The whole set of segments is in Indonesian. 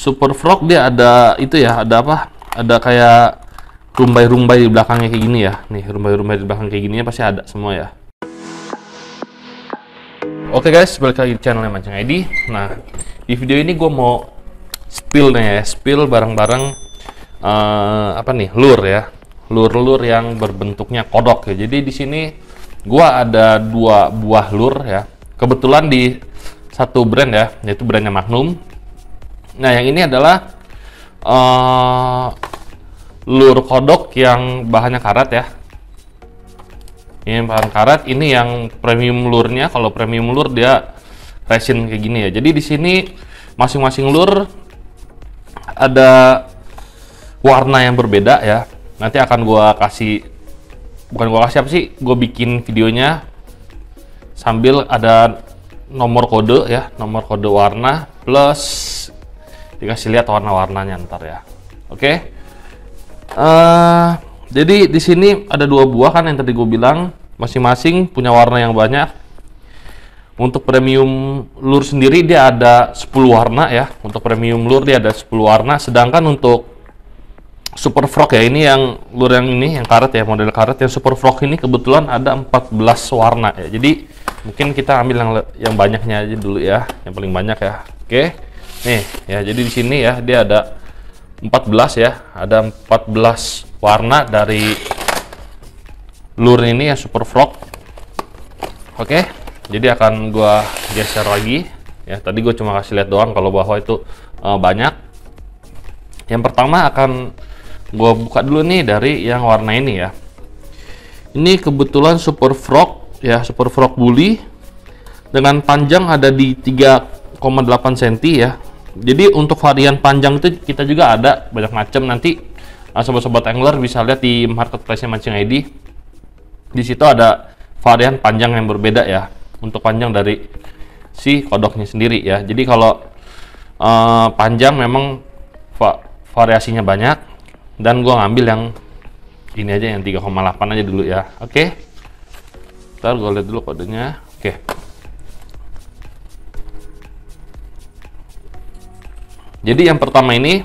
Super Frog dia ada itu ya, ada apa? Ada kayak rumbai-rumbai di belakangnya kayak gini ya. Nih, rumbai-rumbai di belakang kayak gini ya pasti ada semua ya. Oke guys, balik lagi di channelnya Mancing ID. Nah, di video ini gue mau spill nih ya, spill barang-barang eh, apa nih, lure ya, lure-lure yang berbentuknya kodok ya. Jadi di sini gue ada dua buah lure ya. Kebetulan di satu brand ya, yaitu brandnya Magnum. Nah, yang ini adalah eh lure kodok yang bahannya karat ya. Ini bahan karat, ini yang premium lure-nya. Kalau premium lure dia resin kayak gini ya. Jadi di sini masing-masing lure ada warna yang berbeda ya. Nanti akan gua kasih bukan gua kasih apa sih? Gue bikin videonya sambil ada nomor kode ya, nomor kode warna plus dikasih lihat warna-warnanya ntar ya. Oke. Eh, jadi di sini ada dua buah kan yang tadi gue bilang, masing-masing punya warna yang banyak. Untuk premium lure sendiri dia ada 10 warna ya. Untuk premium lure dia ada 10 warna, sedangkan untuk Super Frog ya ini yang lure yang ini yang karet ya, model karet yang Super Frog ini kebetulan ada 14 warna ya. Jadi mungkin kita ambil yang yang banyaknya aja dulu ya, yang paling banyak ya. Oke. Nih ya, jadi di sini ya dia ada 14 ya, ada 14 warna dari lure ini ya Super Frog. Oke, jadi akan gua geser lagi. Ya, tadi gue cuma kasih lihat doang kalau bahwa itu eh, banyak. Yang pertama akan gua buka dulu nih dari yang warna ini ya. Ini kebetulan Super Frog ya, Super Frog Bully dengan panjang ada di 3,8 cm ya. Jadi untuk varian panjang itu kita juga ada banyak macam nanti uh, sobat-sobat angler bisa lihat di marketplace Mancing ID. Di situ ada varian panjang yang berbeda ya untuk panjang dari si kodoknya sendiri ya. Jadi kalau uh, panjang memang va- variasinya banyak dan gua ngambil yang ini aja yang 3,8 aja dulu ya. Oke. Ntar gua lihat dulu kodenya. Oke. Jadi yang pertama ini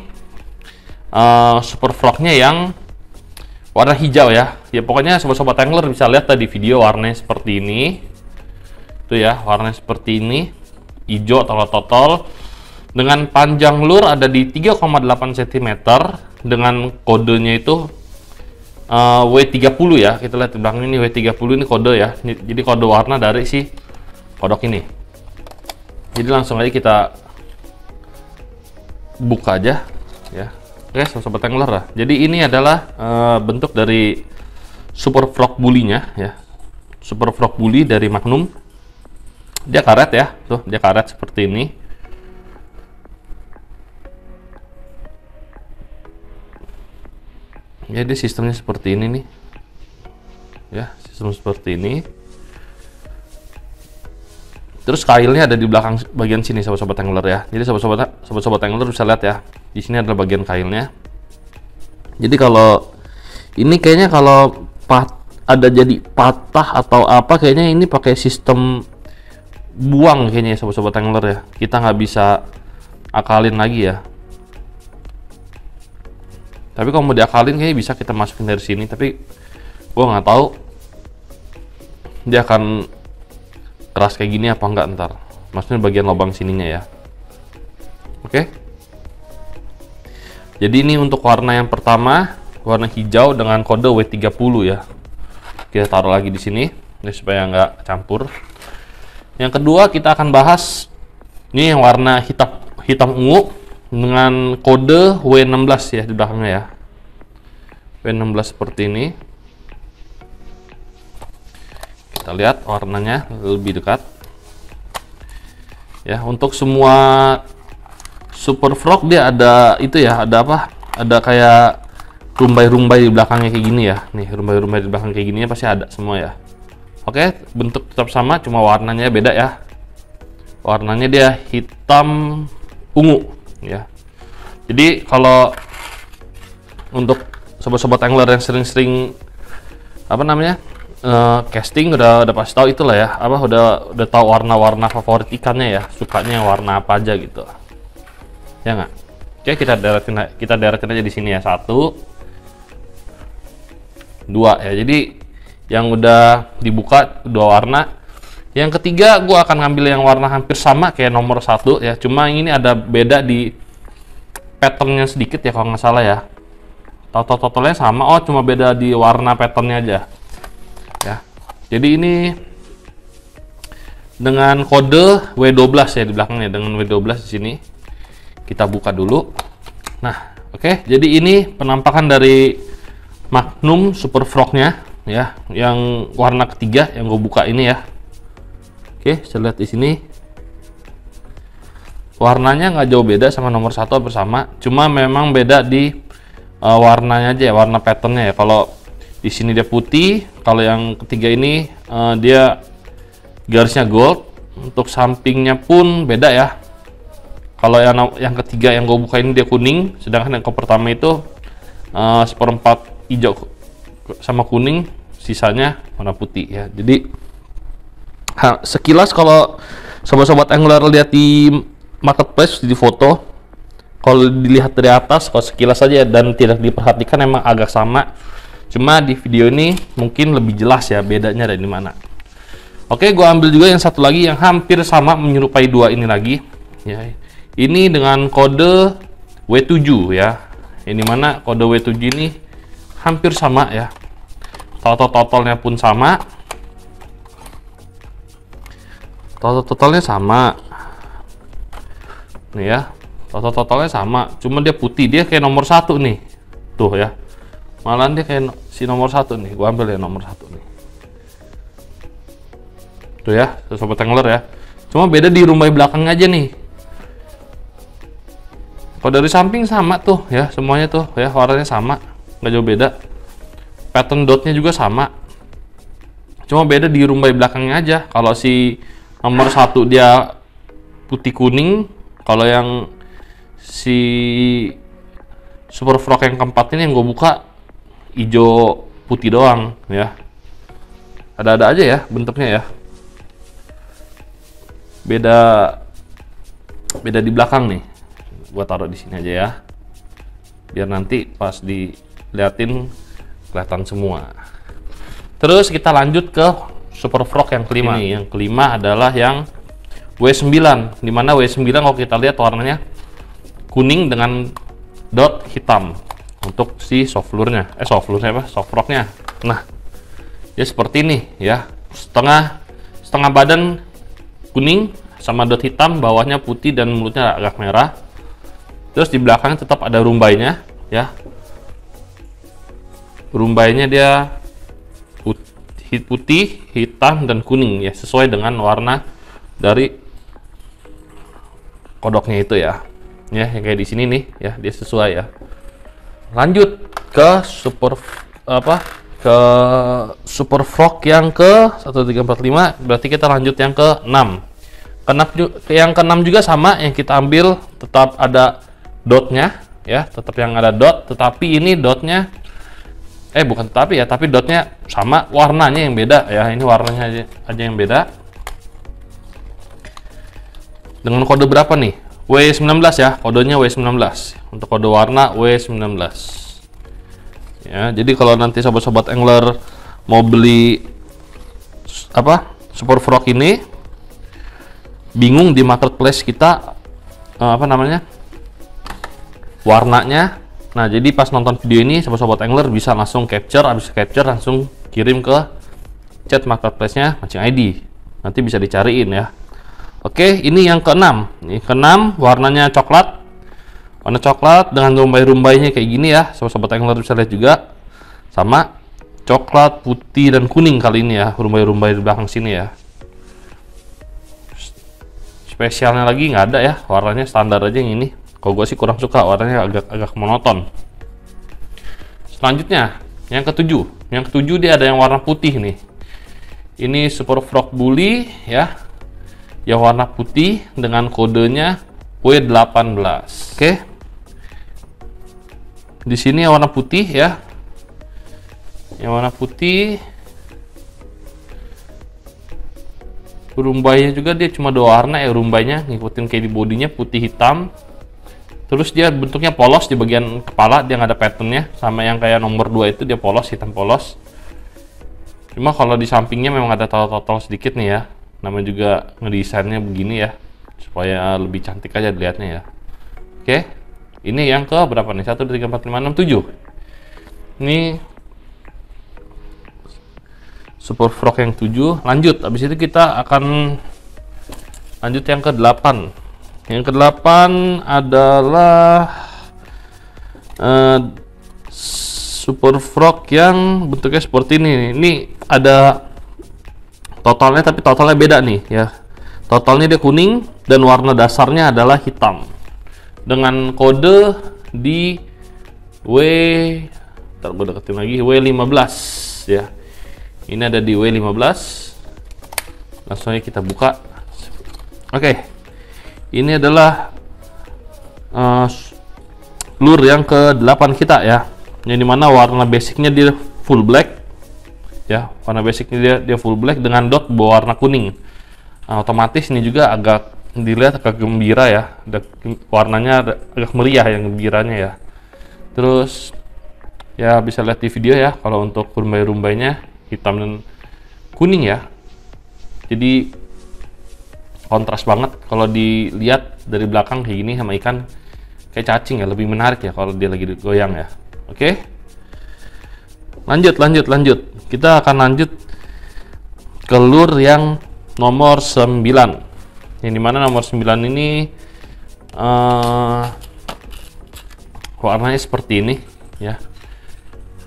eh, super frognya yang warna hijau ya. Ya pokoknya sobat-sobat angler bisa lihat tadi video warnanya seperti ini. Itu ya, warnanya seperti ini. Hijau atau totol dengan panjang lure ada di 3,8 cm dengan kodenya itu eh, W30 ya. Kita lihat di belakang ini W30 ini kode ya. Jadi kode warna dari si kodok ini. Jadi langsung aja kita buka aja ya. Oke sobat angler lah. Jadi ini adalah eh, bentuk dari super frog bully-nya ya. Super frog bully dari magnum. Dia karet ya. Tuh dia karet seperti ini. Ya dia sistemnya seperti ini nih. Ya sistem seperti ini Terus kailnya ada di belakang bagian sini sobat-sobat angler ya. Jadi sobat-sobat sobat-sobat angler bisa lihat ya. Di sini adalah bagian kailnya. Jadi kalau ini kayaknya kalau pat, ada jadi patah atau apa kayaknya ini pakai sistem buang kayaknya ya sobat-sobat angler ya. Kita nggak bisa akalin lagi ya. Tapi kalau mau diakalin kayaknya bisa kita masukin dari sini. Tapi gua nggak tahu dia akan keras kayak gini apa enggak ntar? Maksudnya bagian lubang sininya ya. Oke? Jadi ini untuk warna yang pertama warna hijau dengan kode W30 ya. Kita taruh lagi di sini ini supaya nggak campur. Yang kedua kita akan bahas ini yang warna hitam hitam ungu dengan kode W16 ya di belakangnya ya. W16 seperti ini kita lihat warnanya lebih dekat. Ya untuk semua super frog dia ada itu ya ada apa? Ada kayak rumbai-rumbai di belakangnya kayak gini ya. Nih rumbai-rumbai di belakang kayak gini pasti ada semua ya. Oke bentuk tetap sama cuma warnanya beda ya. Warnanya dia hitam ungu ya. Jadi kalau untuk sobat-sobat angler yang sering-sering apa namanya eh, casting udah udah pasti tahu itulah ya apa udah udah tahu warna-warna favorit ikannya ya sukanya yang warna apa aja gitu ya nggak Oke, kita deretin kita deretin aja di sini ya. Satu, dua ya. Jadi yang udah dibuka dua warna. Yang ketiga, gue akan ngambil yang warna hampir sama kayak nomor satu ya. Cuma ini ada beda di patternnya sedikit ya kalau nggak salah ya. Total totalnya sama. Oh, cuma beda di warna patternnya aja. Jadi ini dengan kode W12 ya di belakangnya dengan W12 di sini. Kita buka dulu. Nah oke. Okay, jadi ini penampakan dari Magnum Super Frog-nya ya yang warna ketiga yang gue buka ini ya. Oke okay, saya lihat di sini. Warnanya nggak jauh beda sama nomor satu bersama cuma memang beda di uh, warnanya aja ya warna patternnya ya. Kalau di sini dia putih kalau yang ketiga ini uh, dia garisnya gold. Untuk sampingnya pun beda ya. Kalau yang yang ketiga yang gue buka ini dia kuning sedangkan yang ke pertama itu uh, seperempat hijau sama kuning sisanya warna putih ya. Jadi ha, sekilas kalau sobat-sobat angler lihat di marketplace di foto kalau dilihat dari atas kalau sekilas saja dan tidak diperhatikan emang agak sama cuma di video ini mungkin lebih jelas ya bedanya dari mana oke gue ambil juga yang satu lagi yang hampir sama menyerupai dua ini lagi ya ini dengan kode W7 ya. Ini mana kode W7 ini hampir sama ya. Total-totalnya pun sama. Total-totalnya sama. Nih ya. Total-totalnya sama. Cuma dia putih. Dia kayak nomor satu nih. Tuh ya. Malah dia kayak si nomor satu nih. Gua ambil ya nomor satu nih. Tuh ya. Sobat Tangler ya. Cuma beda di rumbai belakang aja nih kalau dari samping sama tuh ya, semuanya tuh ya warnanya sama, nggak jauh beda. Pattern dotnya juga sama. Cuma beda di rumbai belakangnya aja. Kalau si nomor satu dia putih kuning, kalau yang si Super Frog yang keempat ini yang gue buka hijau putih doang ya. Ada-ada aja ya bentuknya ya. Beda beda di belakang nih. Gua taruh di sini aja ya. Biar nanti pas diliatin kelihatan semua. Terus kita lanjut ke super frog yang kelima. Ini. Yang kelima adalah yang W9 di mana W9 kalau kita lihat warnanya kuning dengan dot hitam untuk si soft lure-nya eh soft lure apa? Soft frog-nya nah ya seperti ini ya. Setengah setengah badan kuning sama dot hitam bawahnya putih dan mulutnya agak merah. Terus di belakang tetap ada rumbainya ya. Rumbainya dia putih hitam dan kuning ya. Sesuai dengan warna dari kodoknya itu ya. Ya yang kayak di sini nih ya. Dia sesuai ya lanjut ke super apa ke super frog yang ke 1345 berarti kita lanjut yang ke 6 keenam yang ke-6 juga sama yang kita ambil tetap ada dotnya ya. Tetap yang ada dot tetapi ini dotnya eh bukan tetapi ya tapi dotnya sama warnanya yang beda ya. Ini warnanya aja, aja yang beda. Dengan kode berapa nih W19 ya kodenya W19 untuk kode warna W19 ya jadi kalau nanti sobat-sobat angler mau beli apa super frog ini bingung di marketplace kita eh, apa namanya warnanya. Nah jadi pas nonton video ini sobat-sobat angler bisa langsung capture habis capture langsung kirim ke chat marketplace nya mancing ID nanti bisa dicariin ya oke ini yang keenam ini keenam warnanya coklat warna coklat dengan rumbai-rumbainya kayak gini ya sobat-sobat angler bisa lihat juga sama coklat putih dan kuning kali ini ya rumbai-rumbai di belakang sini ya spesialnya lagi nggak ada ya warnanya standar aja yang ini kalau gue sih kurang suka warnanya agak agak monoton. Selanjutnya, yang ketujuh. Yang ketujuh dia ada yang warna putih nih. Ini Super Frog Bully ya. Yang warna putih dengan kodenya W18. Oke. Di sini yang warna putih ya. Yang warna putih rumbainya juga dia cuma dua warna ya rumbainya ngikutin kayak di bodinya putih hitam terus dia bentuknya polos di bagian kepala dia nggak ada patternnya sama yang kayak nomor 2 itu dia polos hitam polos cuma kalau di sampingnya memang ada totol-totol sedikit nih ya namanya juga ngedesainnya begini ya supaya lebih cantik aja dilihatnya ya. Oke ini yang ke berapa nih? 1, 2, 3, 4, 5, 6, 7 ini super frog yang 7 lanjut habis itu kita akan lanjut yang ke 8 yang kedelapan adalah uh, Super Frog yang bentuknya seperti ini. Ini ada totalnya tapi totalnya beda nih ya. Totalnya dia kuning dan warna dasarnya adalah hitam. Dengan kode di W Ntar gue deketin lagi W15 ya. Ini ada di W15. Langsung aja kita buka. Oke. Okay ini adalah uh, lure yang ke-8 kita ya yang di mana warna basicnya dia full black ya warna basicnya dia dia full black dengan dot berwarna kuning. Nah, otomatis ini juga agak dilihat agak gembira ya. Warnanya agak meriah yang gembiranya ya. Terus ya bisa lihat di video ya kalau untuk rumbai-rumbainya hitam dan kuning ya. Jadi kontras banget kalau dilihat dari belakang kayak gini sama ikan kayak cacing ya lebih menarik ya kalau dia lagi goyang ya. Oke? Lanjut lanjut lanjut kita akan lanjut ke lur yang nomor 9 yang di mana nomor 9 ini uh, warnanya seperti ini ya.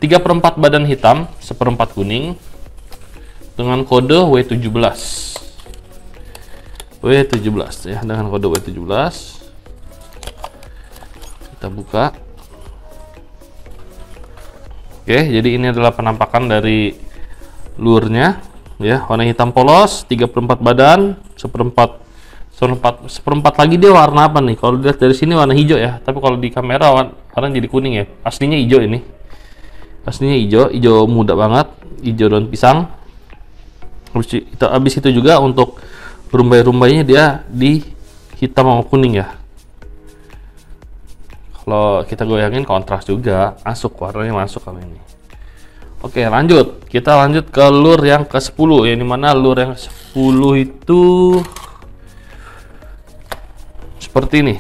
3 per 4 badan hitam seperempat kuning dengan kode W17 W17 ya dengan kode W17 kita buka oke jadi ini adalah penampakan dari lurnya ya. Warna hitam polos 3 per 4 badan seperempat seperempat seperempat lagi dia warna apa nih? Kalau dilihat dari sini warna hijau ya. Tapi kalau di kamera warna, warna jadi kuning ya. Aslinya hijau ini. Aslinya hijau hijau muda banget hijau daun pisang. Habis itu, habis itu juga untuk rumbai-rumbainya dia di hitam sama kuning ya kalau kita goyangin kontras juga. Masuk warnanya masuk kalau ini. Oke lanjut. Kita lanjut ke lure yang ke 10 ya mana lure yang 10 itu seperti ini.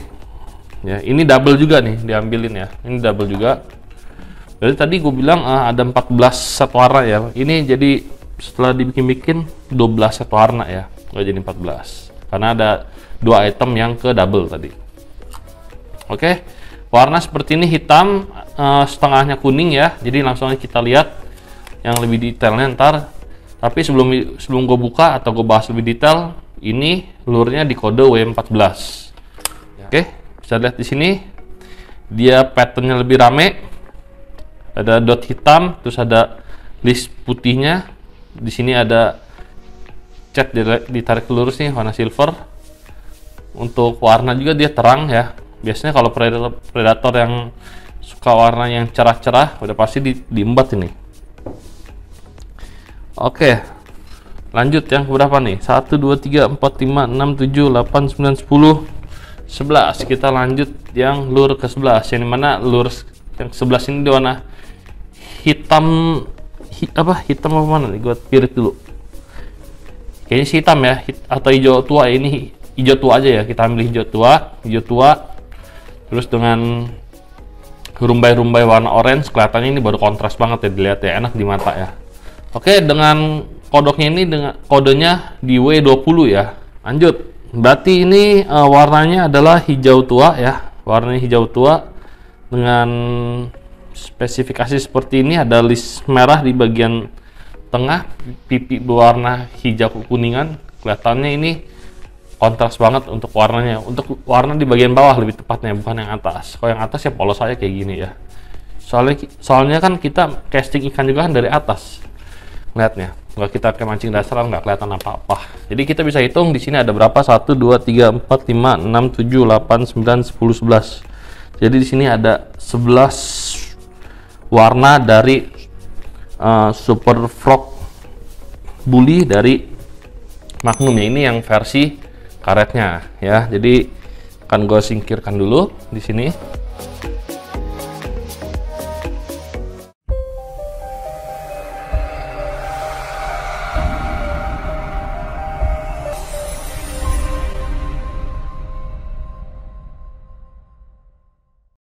Ya ini double juga nih diambilin ya. Ini double juga. Jadi tadi gue bilang uh, ada 14 set warna ya. Ini jadi setelah dibikin-bikin 12 set warna ya. Nggak jadi 14 karena ada dua item yang ke double tadi. Oke? okay. Warna seperti ini hitam uh, setengahnya kuning ya. Jadi langsung kita lihat yang lebih detailnya ntar. Tapi sebelum sebelum gue buka atau gue bahas lebih detail ini lurnya di kode W14 oke okay. bisa lihat di sini. Dia patternnya lebih rame. Ada dot hitam terus ada list putihnya. Di sini ada cat ditarik lurus nih warna silver. Untuk warna juga dia terang ya biasanya kalau predator, predator yang suka warna yang cerah-cerah udah pasti di, diembat ini. Oke lanjut yang berapa nih? 1 2 3 4 5 6 7 8 9 10 11 kita lanjut yang lure ke 11 yang di mana lure yang 11 ini di warna hitam hi, apa hitam apa mana nih? Gue pirit dulu. Kayaknya sih hitam ya atau hijau tua ini hijau tua aja ya kita ambil hijau tua hijau tua terus dengan rumbai-rumbai warna orange kelihatannya ini baru kontras banget ya dilihat ya enak di mata ya. Oke dengan kodoknya ini dengan kodenya di W20 ya. Lanjut. Berarti ini uh, warnanya adalah hijau tua ya. Warnanya hijau tua dengan spesifikasi seperti ini ada list merah di bagian tengah pipi berwarna hijau kuningan kelihatannya ini kontras banget untuk warnanya untuk warna di bagian bawah lebih tepatnya bukan yang atas. Kalau yang atas ya polos aja kayak gini ya. Soalnya soalnya kan kita casting ikan juga kan dari atas lihatnya nggak kita kayak mancing dasar nggak kelihatan apa-apa. Jadi kita bisa hitung di sini ada berapa? 1 2 3 4 5 6 7 8 9 10 11 jadi di sini ada 11 warna dari uh, Super Frog Bully dari Magnum ya. Ini yang versi karetnya ya. Jadi akan gue singkirkan dulu di sini